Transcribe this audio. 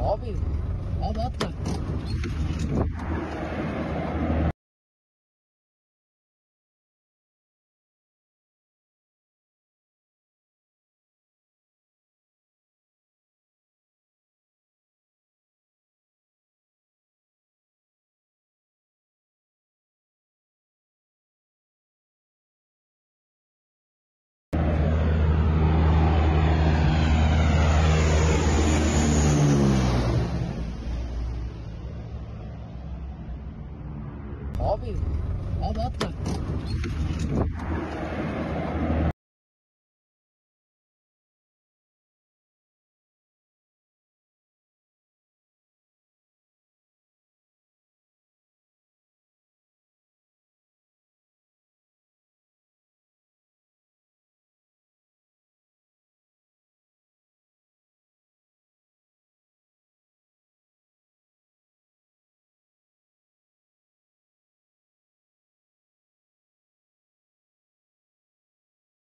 Abi. Abi atla. Abi. Abi atla.